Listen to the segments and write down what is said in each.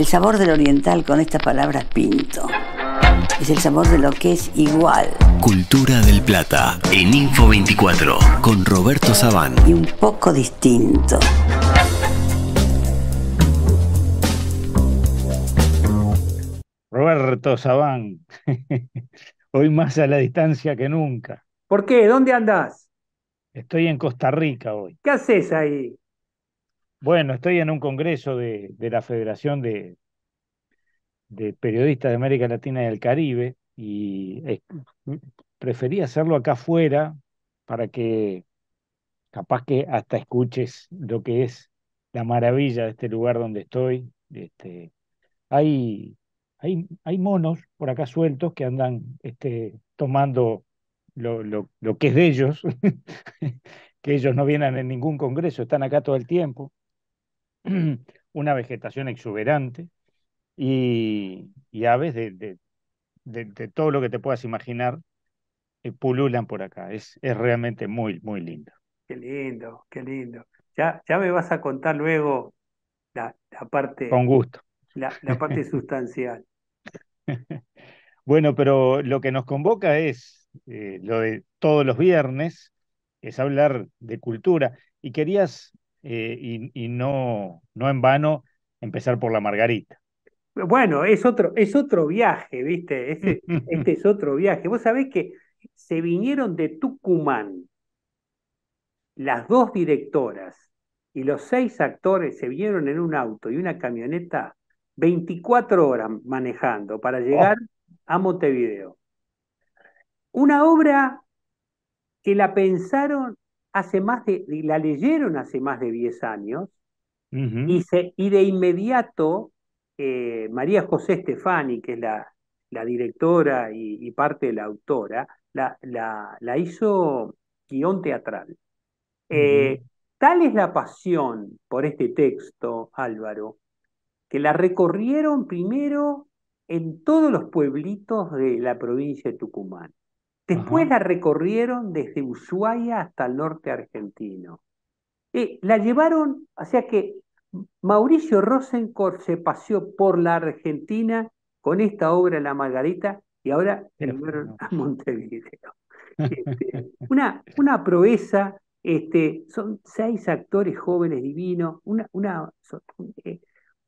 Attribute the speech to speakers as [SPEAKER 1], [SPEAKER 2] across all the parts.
[SPEAKER 1] El sabor del oriental con estas palabras pinto. Es el sabor de lo que es igual.
[SPEAKER 2] Cultura del Plata en Info 24 con Roberto Sabán.
[SPEAKER 1] Y un poco distinto.
[SPEAKER 3] Roberto Sabán, hoy más a la distancia que nunca.
[SPEAKER 4] ¿Por qué? ¿Dónde andás?
[SPEAKER 3] Estoy en Costa Rica hoy.
[SPEAKER 4] ¿Qué haces ahí?
[SPEAKER 3] Bueno, estoy en un congreso de, la Federación de, de, Periodistas de América Latina y el Caribe y preferí hacerlo acá afuera para que capaz que hasta escuches lo que es la maravilla de este lugar donde estoy. Este, hay, hay, hay monos por acá sueltos que andan este, tomando lo, lo, lo que es de ellos, que ellos no vienen en ningún congreso, están acá todo el tiempo. una vegetación exuberante y, aves de, de, todo lo que te puedas imaginar eh, pululan por acá. Es, es realmente muy, muy lindo.
[SPEAKER 4] Qué lindo, qué lindo. Ya, ya me vas a contar luego la, la parte.
[SPEAKER 3] Con gusto.
[SPEAKER 4] La, la parte sustancial.
[SPEAKER 3] bueno, pero lo que nos convoca es eh, lo de todos los viernes, es hablar de cultura. Y querías eh, y, no, no en vano empezar por la Margarita.
[SPEAKER 4] Bueno, es otro, es otro viaje, ¿viste? Este, este es otro viaje. Vos sabés que se vinieron de Tucumán las dos directoras y los seis actores se vinieron en un auto y una camioneta 24 horas manejando para llegar oh. a Montevideo. Una obra que la pensaron hace más de, la leyeron hace más de 10 años y, se, y de inmediato eh, María José Stefani, que es la, la directora y, parte de la autora, la, la, la hizo guion teatral. Eh, tal es la pasión por este texto, Álvaro, que la recorrieron primero en todos los pueblitos de la provincia de Tucumán. Después la recorrieron desde Ushuaia hasta el norte argentino. Eh, la llevaron, o sea que Mauricio Rosenkorn se paseó por la Argentina con esta obra La Margarita y ahora la llevaron a Montevideo. Este, una, una proeza, este, son seis actores jóvenes divinos, una, una, eh,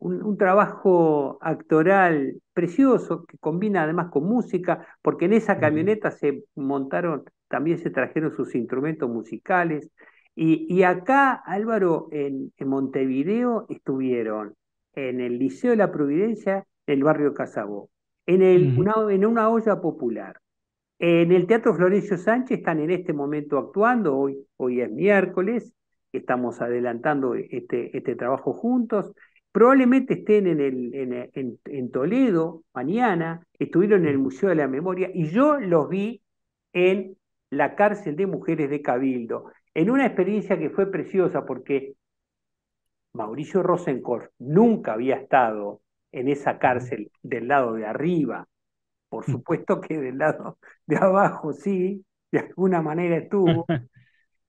[SPEAKER 4] un, trabajo actoral precioso que combina además con música, porque en esa camioneta se montaron, también se trajeron sus instrumentos musicales. Y, acá, Álvaro, en, Montevideo estuvieron en el Liceo de la Providencia, en el barrio Casabó, en, el, una, en una olla popular. En el Teatro Florencio Sánchez están en este momento actuando, hoy, hoy es miércoles, estamos adelantando este, este trabajo juntos. Probablemente estén en, el, en, Toledo mañana, estuvieron en el Museo de la Memoria y yo los vi en la cárcel de mujeres de Cabildo, en una experiencia que fue preciosa porque Mauricio Rosenkorn nunca había estado en esa cárcel del lado de arriba, por supuesto que del lado de abajo sí, de alguna manera estuvo,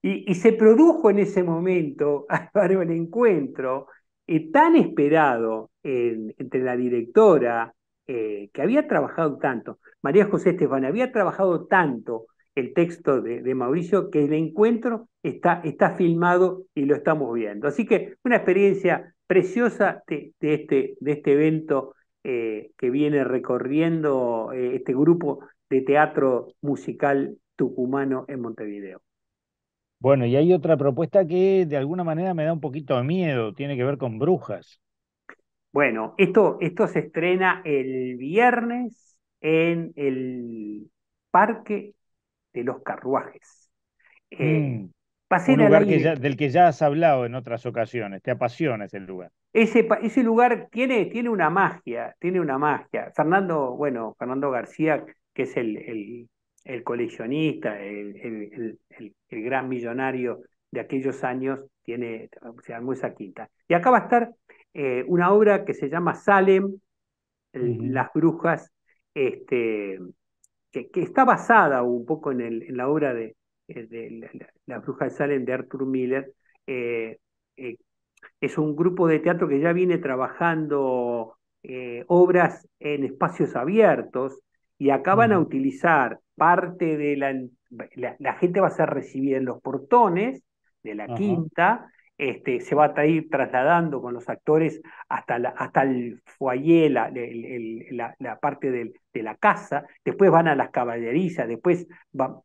[SPEAKER 4] y, y se produjo en ese momento, Álvaro, el encuentro eh, tan esperado entre la directora, eh, que había trabajado tanto, María José Estefan, había trabajado tanto el texto de, Mauricio que el encuentro está, está, filmado y lo estamos viendo. Así que una experiencia preciosa de, este, de este, evento eh, que viene recorriendo este grupo de teatro musical tucumano en Montevideo.
[SPEAKER 3] Bueno, y hay otra propuesta que de alguna manera me da un poquito de miedo, tiene que ver con brujas.
[SPEAKER 4] Bueno, esto, esto se estrena el viernes en el Parque de los Carruajes.
[SPEAKER 3] Eh, mm, un lugar del que ya has hablado en otras ocasiones, te apasiona ese lugar.
[SPEAKER 4] Ese, ese lugar tiene, tiene una magia, tiene una magia. Fernando, bueno, Fernando García, que es el el coleccionista, el, gran millonario de aquellos años, tiene, se armó esa quinta. Y acá va a estar eh, una obra que se llama Salem, Las Brujas, este, que, está basada un poco en, en la obra de, eh, Las Brujas de Salem de Arthur Miller. Eh, es un grupo de teatro que ya viene trabajando obras en espacios abiertos y acá van a utilizar parte de la, la, gente va a ser recibida en los portones de la quinta, este, se va a ir trasladando con los actores hasta, la, hasta el foyer, la, la, parte de la casa, después van a las caballerizas, después va,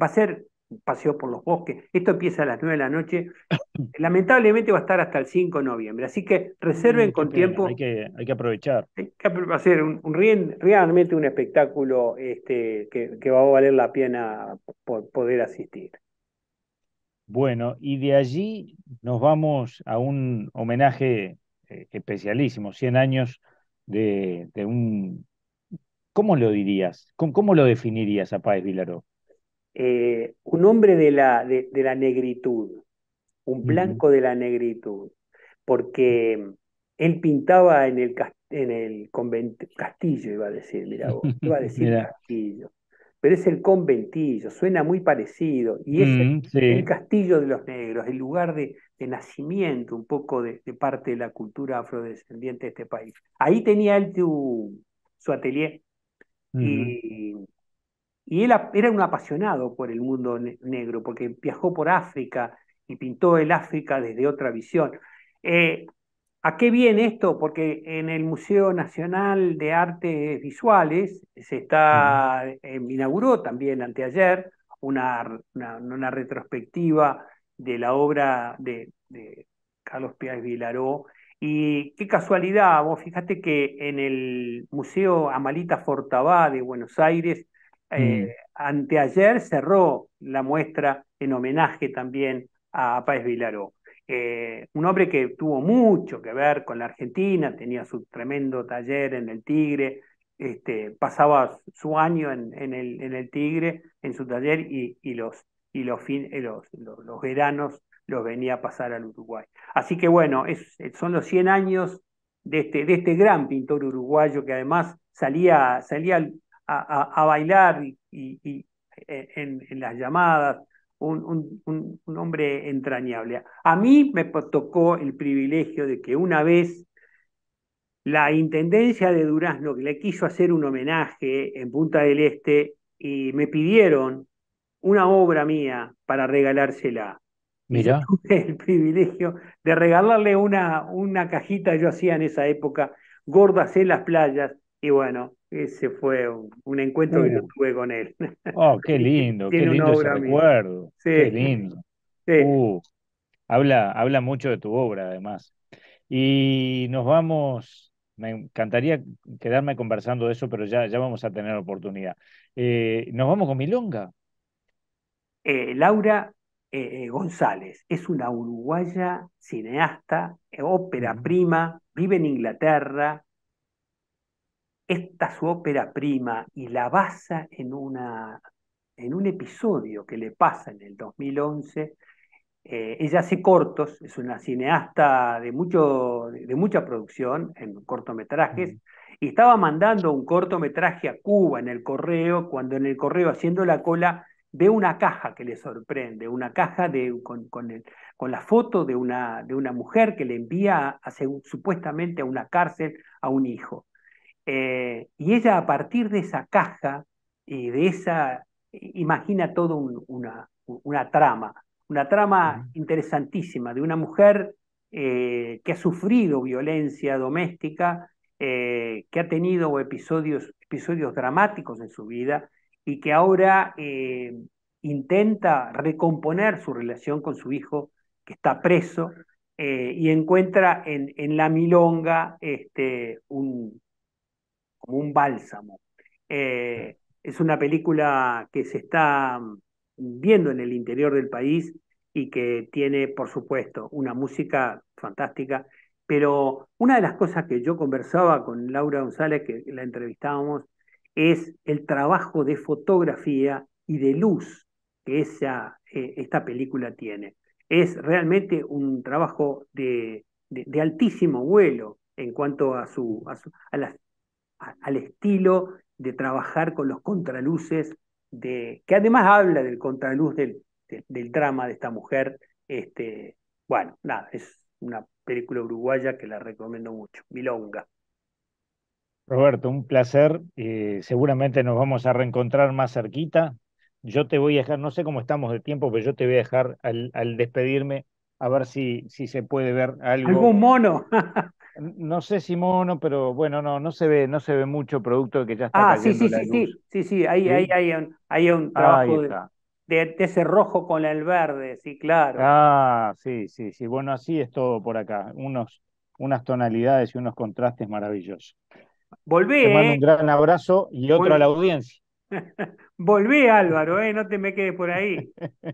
[SPEAKER 4] va a ser paseo por los bosques. Esto empieza a las 9 de la noche. Lamentablemente va a estar hasta el 5 de noviembre, así que reserven con tiempo.
[SPEAKER 3] Hay que, hay que aprovechar.
[SPEAKER 4] Va a ser un, realmente un espectáculo este, que, que va a valer la pena por poder asistir.
[SPEAKER 3] Bueno, y de allí nos vamos a un homenaje eh, especialísimo, 100 años de, un... ¿Cómo lo dirías? ¿Cómo, lo definirías a Páez Vilaró?
[SPEAKER 4] Eh, un hombre de la, de, la negritud, un blanco de la negritud, porque él pintaba en el, en el convento, castillo, iba a decir, mira iba a decir castillo pero es el conventillo, suena muy parecido, y es el, mm, castillo de los negros, el lugar de, nacimiento un poco de, parte de la cultura afrodescendiente de este país. Ahí tenía él su atelier, y, él era un apasionado por el mundo negro, porque viajó por África y pintó el África desde otra visión. Eh, ¿A qué viene esto? Porque en el Museo Nacional de Artes Visuales se está, eh, inauguró también anteayer una, una, retrospectiva de la obra de, Carlos Píaz Vilaró. Y qué casualidad, vos fíjate que en el Museo Amalita Fortabá de Buenos Aires, eh, anteayer cerró la muestra en homenaje también a Páez Vilaró. Eh, un hombre que tuvo mucho que ver con la Argentina, tenía su tremendo taller en el Tigre, este, pasaba su año en, el, en, el, Tigre, en su taller, y, los, y los, eh, los, los, veranos los venía a pasar al Uruguay. Así que bueno, son los 100 años de este, de este gran pintor uruguayo que además salía, salía a, bailar y, eh, en las llamadas, un, hombre entrañable. A mí me tocó el privilegio de que una vez la Intendencia de Durazno le quiso hacer un homenaje en Punta del Este y me pidieron una obra mía para regalársela.
[SPEAKER 3] Mira.
[SPEAKER 4] tuve el privilegio de regalarle una, una cajita, yo hacía en esa época, gordas en las playas, y bueno, ese fue un, encuentro que tuve con él.
[SPEAKER 3] Oh, qué lindo, qué lindo ese recuerdo. Qué lindo. Uh, habla, habla mucho de tu obra, además. Y nos vamos, me encantaría quedarme conversando de eso, pero ya, ya vamos a tener oportunidad. Eh, nos vamos con Milonga.
[SPEAKER 4] Eh, Laura eh, González es una uruguaya cineasta, ópera prima, vive en Inglaterra, esta su ópera prima y la basa en, una, en un episodio que le pasa en el 2011. Eh, ella hace cortos, es una cineasta de, mucho, de mucha producción en cortometrajes, y estaba mandando un cortometraje a Cuba en el correo, cuando en el correo haciendo la cola ve una caja que le sorprende, una caja de, con, con, con la foto de una, de una mujer que le envía supuestamente a una cárcel a un hijo. Eh, y ella a partir de esa caja y de esa, imagina todo una, una, trama, una trama interesantísima de una mujer eh, que ha sufrido violencia doméstica, eh, que ha tenido episodios, episodios dramáticos en su vida y que ahora intenta recomponer su relación con su hijo que está preso y encuentra en, en la milonga este, un, como un bálsamo. Eh, es una película que se está viendo en el interior del país y que tiene, por supuesto, una música fantástica. Pero una de las cosas que yo conversaba con Laura González, que la entrevistábamos, es el trabajo de fotografía y de luz que esa, eh, esta película tiene. Es realmente un trabajo de, de, altísimo vuelo en cuanto a, su, a, su, a las al estilo de trabajar con los contraluces, de, que además habla del contraluz del, del drama de esta mujer. Este, bueno, nada, es una película uruguaya que la recomiendo mucho, Milonga.
[SPEAKER 3] Roberto, un placer. eh, seguramente nos vamos a reencontrar más cerquita. Yo te voy a dejar, no sé cómo estamos de tiempo, pero yo te voy a dejar al, al despedirme a ver si, si se puede ver algo.
[SPEAKER 4] ¿Algún mono?
[SPEAKER 3] No sé si mono, pero bueno, no, no se ve, no se ve mucho producto de que ya está
[SPEAKER 4] Ah, sí,
[SPEAKER 3] cayendo
[SPEAKER 4] sí,
[SPEAKER 3] la
[SPEAKER 4] sí, sí,
[SPEAKER 3] luz.
[SPEAKER 4] sí, sí, ahí,
[SPEAKER 3] ¿Sí?
[SPEAKER 4] ahí hay un, hay un trabajo de, de- de ese rojo con el verde, sí, claro.
[SPEAKER 3] Ah, sí, sí, sí. Bueno, así es todo por acá. Unos, unas tonalidades y unos contrastes maravillosos.
[SPEAKER 4] Volvé,
[SPEAKER 3] Te mando
[SPEAKER 4] ¿eh?
[SPEAKER 3] un gran abrazo y otro a la audiencia.
[SPEAKER 4] Volvé, Álvaro, ¿eh? No te me quedes por ahí.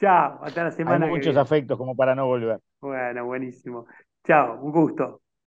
[SPEAKER 4] Chao, hasta la
[SPEAKER 3] Hay
[SPEAKER 4] semana que
[SPEAKER 3] muchos
[SPEAKER 4] viene.
[SPEAKER 3] afectos como para no volver.
[SPEAKER 4] Bueno, buenísimo. Chao, un gusto.